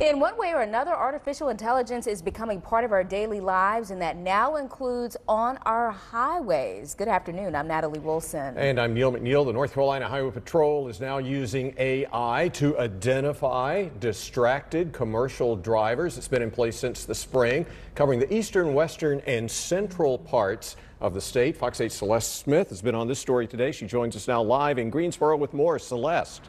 In one way or another, artificial intelligence is becoming part of our daily lives, and that now includes on our highways. Good afternoon. I'm Natalie Wilson. And I'm Neill McNeill. The North Carolina Highway Patrol is now using AI to identify distracted commercial drivers. It's been in place since the spring, covering the eastern, western, and central parts of the state. Fox 8 Celeste Smith has been on this story today. She joins us now live in Greensboro with more. Celeste.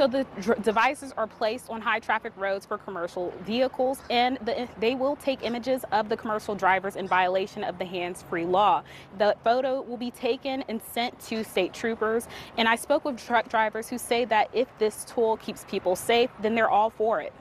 So the devices are placed on high traffic roads for commercial vehicles and the, they will take images of the commercial drivers in violation of the hands-free law. The photo will be taken and sent to state troopers and I spoke with truck drivers who say that if this tool keeps people safe, then they're all for it.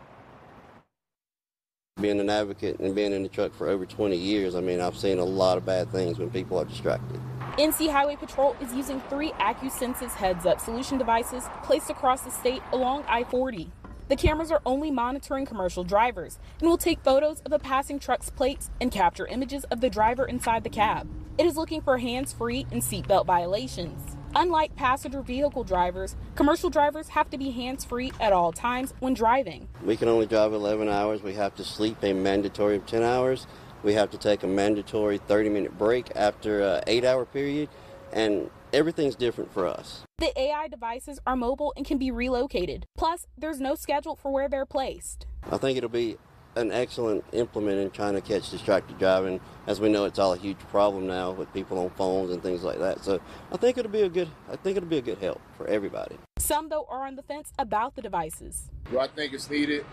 Being an advocate and being in the truck for over 20 years, I mean, I've seen a lot of bad things when people are distracted. NC Highway Patrol is using three Acusensus heads-up solution devices placed across the state along I-40. The cameras are only monitoring commercial drivers and will take photos of a passing truck's plates and capture images of the driver inside the cab. It is looking for hands-free and seatbelt violations. Unlike passenger vehicle drivers, commercial drivers have to be hands-free at all times when driving. We can only drive 11 hours. We have to sleep a mandatory of 10 hours. We have to take a mandatory 30-minute break after an eight-hour period, and everything's different for us. The AI devices are mobile and can be relocated. Plus, there's no schedule for where they're placed. I think it'll be an excellent implement in trying to catch distracted driving. As we know, it's all a huge problem now with people on phones and things like that. So I think it'll be a good. I think it'll be a good help for everybody. Some though are on the fence about the devices. Do I think it's needed?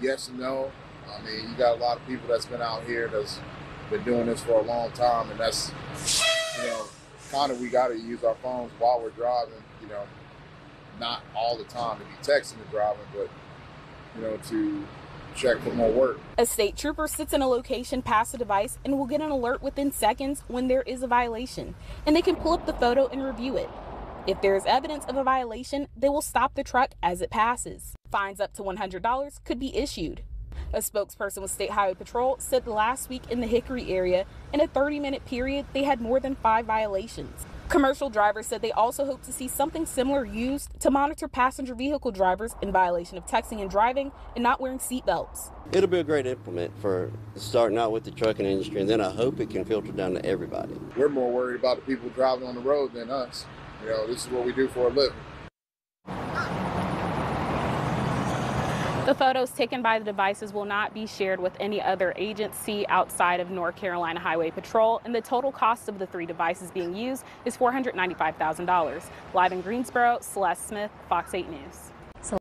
Yes and no. I mean, you got a lot of people that's been out here that's been doing this for a long time, and that's you know kind of we got to use our phones while we're driving. You know, not all the time to be texting and driving, but you know to check for more work. A state trooper sits in a location past a device and will get an alert within seconds when there is a violation, and they can pull up the photo and review it. If there is evidence of a violation, they will stop the truck as it passes. Fines up to $100 could be issued. A spokesperson with State Highway Patrol said last week in the Hickory area, in a 30 minute period, they had more than five violations. Commercial drivers said they also hope to see something similar used to monitor passenger vehicle drivers in violation of texting and driving and not wearing seatbelts. It'll be a great implement for starting out with the trucking industry, and then I hope it can filter down to everybody. We're more worried about the people driving on the road than us. You know, this is what we do for a living. The photos taken by the devices will not be shared with any other agency outside of North Carolina Highway Patrol, and the total cost of the three devices being used is $495,000. Live in Greensboro, Celeste Smith, Fox 8 News.